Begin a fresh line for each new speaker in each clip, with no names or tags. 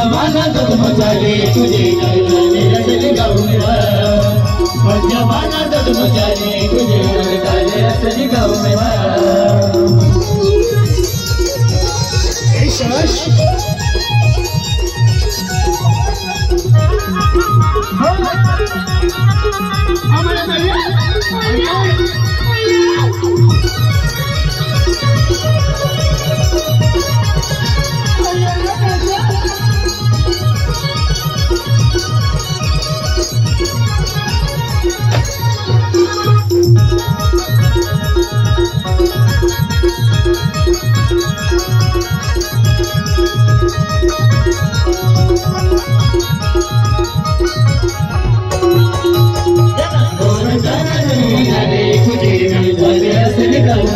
पंजाबाला दूध तुझे कर जाने असली गाँव मेरा तुझे कर जाने असली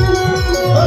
Oh,